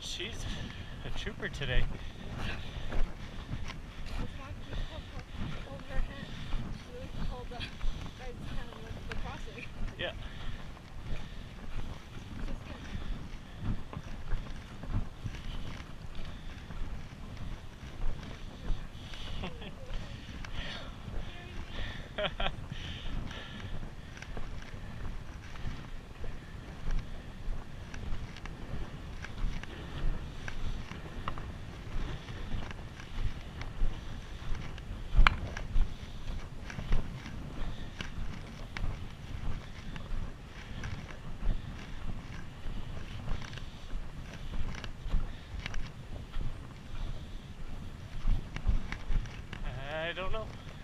she's a trooper today. It's not just don't know.